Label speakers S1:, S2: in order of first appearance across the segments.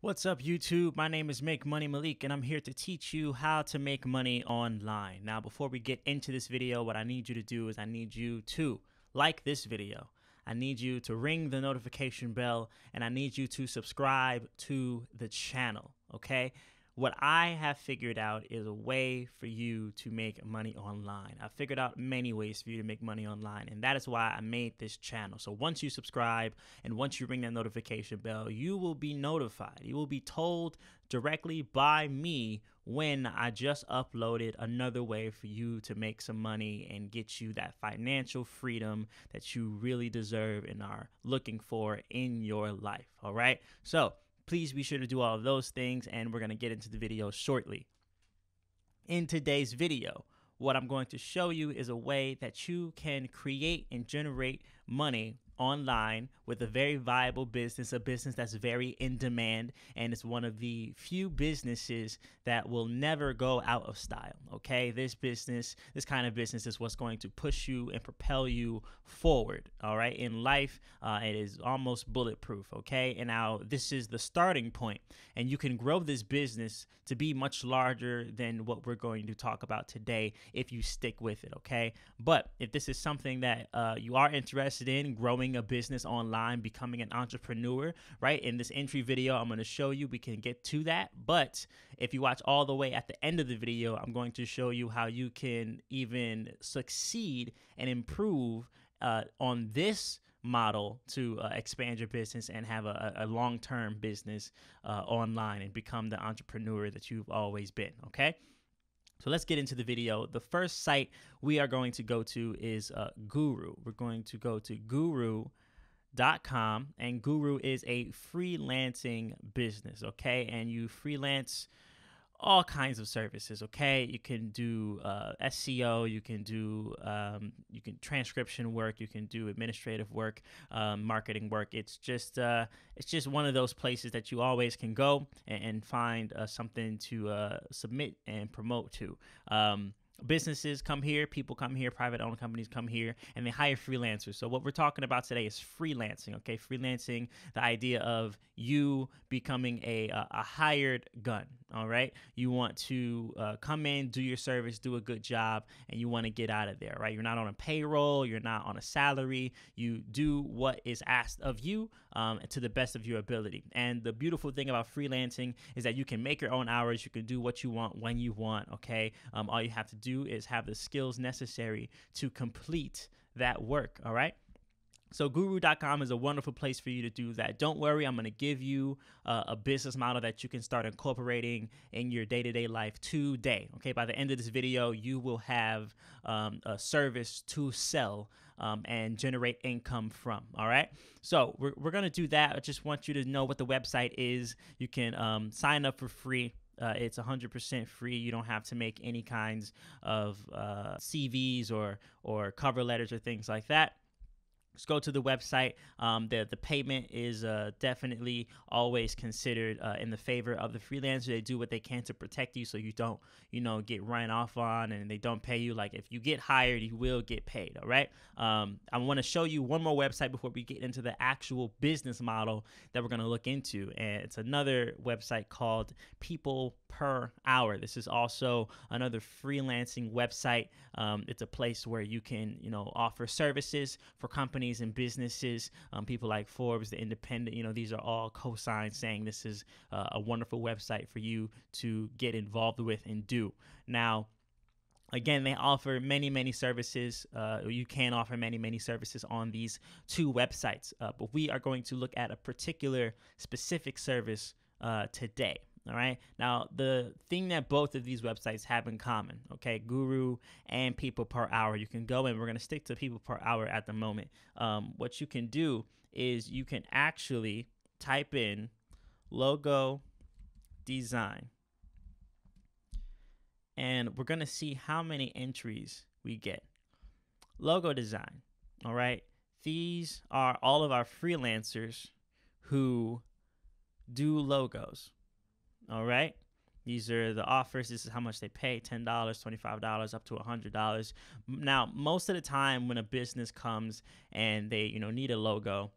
S1: What's up, YouTube? My name is Make Money Malik, and I'm here to teach you how to make money online. Now, before we get into this video, what I need you to do is I need you to like this video. I need you to ring the notification bell, and I need you to subscribe to the channel, okay? What I have figured out is a way for you to make money online. I figured out many ways for you to make money online, and that is why I made this channel. So once you subscribe and once you ring that notification bell, you will be notified. You will be told directly by me when I just uploaded another way for you to make some money and get you that financial freedom that you really deserve and are looking for in your life. All right. So, please be sure to do all of those things and we're going to get into the video shortly. In today's video, what I'm going to show you is a way that you can create and generate money online with a very viable business, a business that's very in demand, and it's one of the few businesses that will never go out of style. Okay, this business, this kind of business is what's going to push you and propel you forward. All right, in life, uh, it is almost bulletproof. Okay, and now this is the starting point, and you can grow this business to be much larger than what we're going to talk about today if you stick with it. Okay, but if this is something that uh, you are interested in growing a business online, becoming an entrepreneur, right? In this entry video, I'm going to show you we can get to that. But if you watch all the way at the end of the video, I'm going to show you how you can even succeed and improve uh, on this model to uh, expand your business and have a, a long term business uh, online and become the entrepreneur that you've always been. Okay. So let's get into the video. The first site we are going to go to is uh, Guru. We're going to go to guru.com, and Guru is a freelancing business, okay? And you freelance all kinds of services okay you can do uh, seo you can do um, you can transcription work you can do administrative work um, marketing work it's just uh, it's just one of those places that you always can go and, and find uh, something to uh, submit and promote to um, businesses come here, people come here, private owned companies come here, and they hire freelancers. So, what we're talking about today is freelancing, okay? Freelancing, the idea of you becoming a, a, hired gun, all right? You want to uh, come in, do your service, do a good job, and you want to get out of there, right? You're not on a payroll, you're not on a salary. You do what is asked of you um, to the best of your ability. And the beautiful thing about freelancing is that you can make your own hours, you can do what you want when you want, okay? Um, all you have to do do is have the skills necessary to complete that work. All right. So, guru.com is a wonderful place for you to do that. Don't worry, I'm going to give you uh, a business model that you can start incorporating in your day to day life today. Okay, by the end of this video, you will have um, a service to sell um, and generate income from. All right, so we're, we're going to do that. I just want you to know what the website is. You can um, sign up for free uh, it's 100% free. You don't have to make any kinds of uh, CVs or or cover letters or things like that just go to the website. Um, the the payment is uh, definitely always considered uh, in the favor of the freelancer. They do what they can to protect you, so you don't you know get run off on, and they don't pay you. Like if you get hired, you will get paid. All right. Um, I want to show you one more website before we get into the actual business model that we're going to look into, and it's another website called People Per Hour. This is also another freelancing website. Um, it's a place where you can you know offer services for companies companies and businesses, um, people like Forbes, The Independent, you know, these are all cosigns saying this is uh, a wonderful website for you to get involved with and do. Now, again they offer many many services uh, you can offer many many services on these two websites uh, but we are going to look at a particular specific service uh, today all right. Now, the thing that both of these websites have in common, okay, Guru and People Per Hour, you can go and we're going to stick to People Per Hour at the moment. Um, what you can do is you can actually type in logo design. And we're going to see how many entries we get. Logo design. All right. These are all of our freelancers who do logos. All right. These are the offers. This is how much they pay $10, $25, up to $100. Now, most of the time when a business comes and they, you know, need a logo,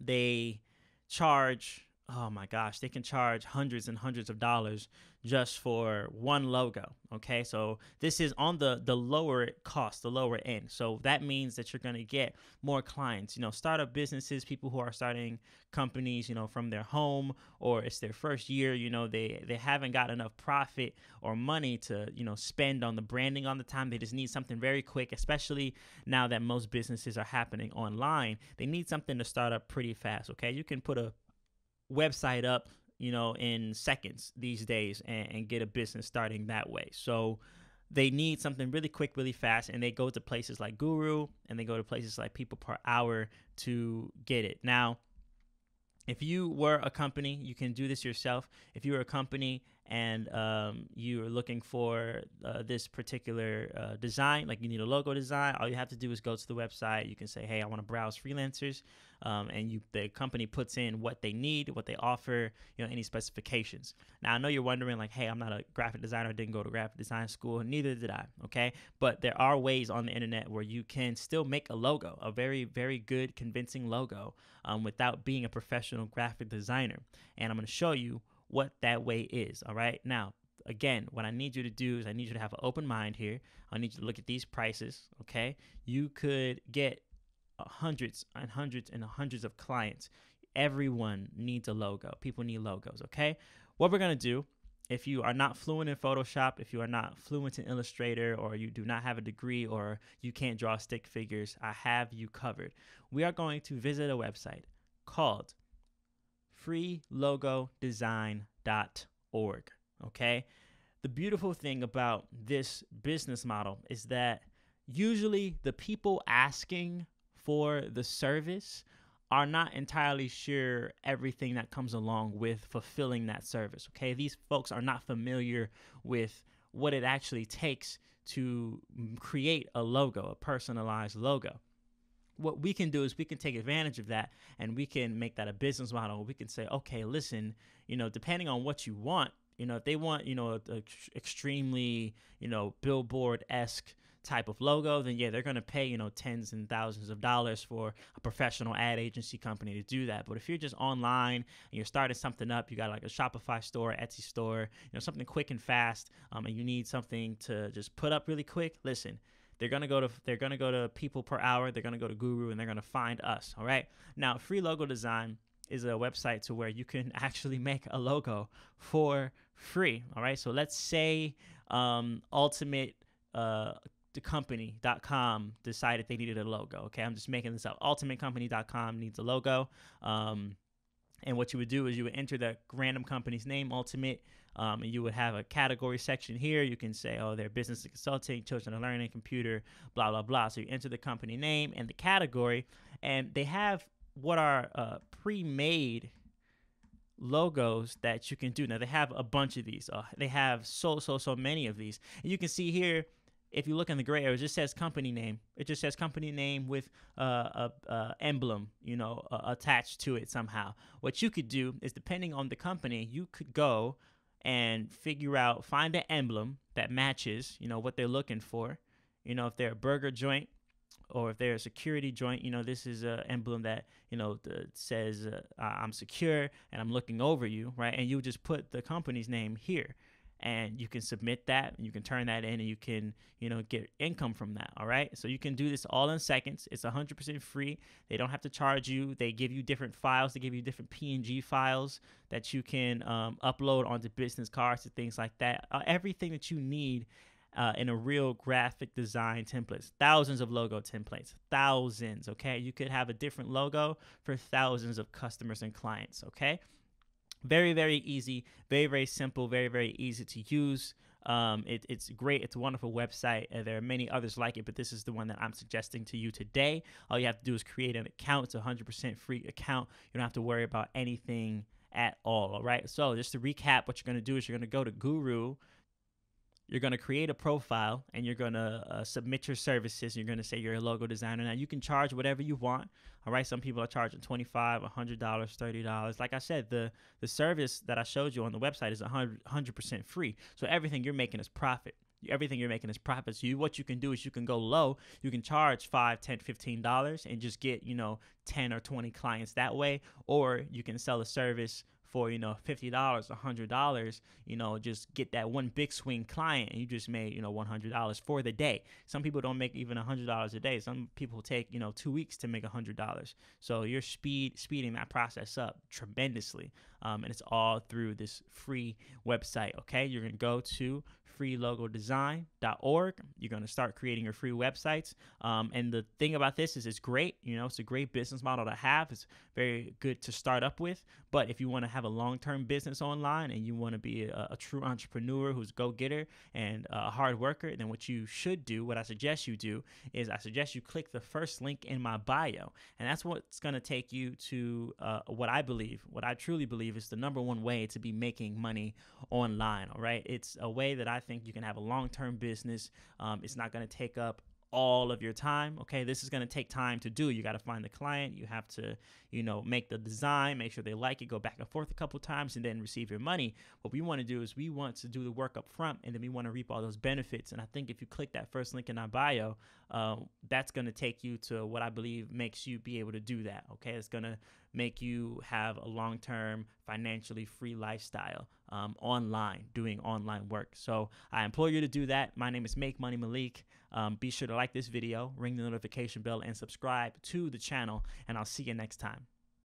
S1: they charge oh my gosh, they can charge hundreds and hundreds of dollars just for one logo. Okay, so this is on the the lower cost, the lower end. So that means that you're going to get more clients. You know, startup businesses, people who are starting companies, you know, from their home or it's their first year. You know, they they haven't got enough profit or money to you know spend on the branding on the time. They just need something very quick, especially now that most businesses are happening online. They need something to start up pretty fast. Okay, you can put a website up, you know, in seconds these days and, and get a business starting that way. So they need something really quick, really fast, and they go to places like Guru and they go to places like People Per Hour to get it. Now, if you were a company, you can do this yourself. If you were a company and um, you are looking for uh, this particular uh, design, like you need a logo design, all you have to do is go to the website. You can say, "Hey, I want to browse freelancers," um, and you the company puts in what they need, what they offer, you know, any specifications. Now, I know you're wondering, like, "Hey, I'm not a graphic designer. I didn't go to graphic design school. Neither did I." Okay, but there are ways on the internet where you can still make a logo, a very, very good, convincing logo, um, without being a professional graphic designer. And I'm going to show you what that way is. All right. Now, again, what I need you to do is I need you to have an open mind here. I need you to look at these prices. Okay. You could get uh, hundreds and hundreds and hundreds of clients. Everyone needs a logo. People need logos. Okay. What we're going to do if you are not fluent in Photoshop, if you are not fluent in Illustrator, or you do not have a degree, or you can't draw stick figures, I have you covered. We are going to visit a website called freelogodesign.org. Okay. The beautiful thing about this business model is that usually the people asking for the service are not entirely sure everything that comes along with fulfilling that service. Okay. These folks are not familiar with what it actually takes to create a logo, a personalized logo what we can do is we can take advantage of that and we can make that a business model. We can say, okay, listen, you know, depending on what you want, you know, if they want, you know, a, a extremely, you know, billboard esque type of logo, then yeah, they're going to pay, you know, tens and thousands of dollars for a professional ad agency company to do that. But if you're just online and you're starting something up, you got like a Shopify store, Etsy store, you know, something quick and fast, um, and you need something to just put up really quick, listen, they're gonna go to they're gonna go to people per hour. They're gonna go to Guru and they're gonna find us. All right. Now, free logo design is a website to where you can actually make a logo for free. All right. So let's say um, Ultimate. Uh, company.com decided they needed a logo. Okay, I'm just making this up. Ultimatecompany.com needs a logo. Um, and what you would do is you would enter the random company's name, Ultimate, um, and you would have a category section here. You can say, oh, they're business consulting, children and learning, computer, blah, blah, blah. So you enter the company name and the category, and they have what are uh, pre made logos that you can do. Now, they have a bunch of these. Uh, they have so, so, so many of these. And you can see here, if you look in the gray area, it just says company name. It just says company name with uh, a, a, emblem, you know, uh, attached to it somehow. What you could do is, depending on the company, you could go and figure out find an emblem that matches you know what they're looking for. You know if they're a burger joint or if they're a security joint you know this is an emblem that you know the, says uh, i'm secure and i'm looking over you right? And you just put the company's name here and you can submit that and you can turn that in and you can you know get income from that all right? So you can do this all in seconds. It's 100% free. They don't have to charge you. They give you different files. They give you different png files that you can um, upload onto business cards and things like that. Uh, everything that you need uh, in a real graphic design templates. Thousands of logo templates. Thousands okay? You could have a different logo for thousands of customers and clients okay very, very easy, very, very simple, very, very easy to use. Um, it, it's great. It's a wonderful website. and there are many others like it, but this is the one that I'm suggesting to you today. All you have to do is create an account. It's a 100% free account. You don't have to worry about anything at all. All right. So just to recap, what you're going to do is you're going to go to Guru you're going to create a profile and you're going to uh, submit your services. You're going to say you're a logo designer. Now you can charge whatever you want. All right. Some people are charging $25, $100, $30. Like I said, the, the service that I showed you on the website is 100, 100% free. So everything you're making is profit. Everything you're making is profit. So you, what you can do is you can go low. You can charge five, ten, fifteen dollars and just get you know ten or twenty clients that way. Or you can sell a service for you know fifty dollars, hundred dollars, you know, just get that one big swing client, and you just made you know one hundred dollars for the day. Some people don't make even hundred dollars a day. Some people take you know two weeks to make hundred dollars. So you're speed speeding that process up tremendously, um, and it's all through this free website. Okay, you're gonna go to freelogodesign.org. You're going to start creating your free websites. Um, and the thing about this is it's great. You know, it's a great business model to have. It's very good to start up with. But if you want to have a long term business online and you want to be a, a, true entrepreneur who's go getter and a hard worker, then what you should do, what I suggest you do, is I suggest you click the first link in my bio. And that's what's going to take you to uh, what I believe, what I truly believe is the number one way to be making money online. All right. It's a way that I think you can have a long term business. Um, it's not going to take up all of your time. Okay, this is going to take time to do. You got to find the client. You have to, you know, make the design, make sure they like it, go back and forth a couple times, and then receive your money. What we want to do is we want to do the work up front, and then we want to reap all those benefits. And I think if you click that first link in our bio, uh, that's going to take you to what I believe makes you be able to do that. Okay, it's going to make you have a long term, financially free lifestyle um, online, doing online work. So I implore you to do that. My name is Make Money Malik. Um, be sure to like this video, ring the notification bell, and subscribe to the channel. And I'll see you next time.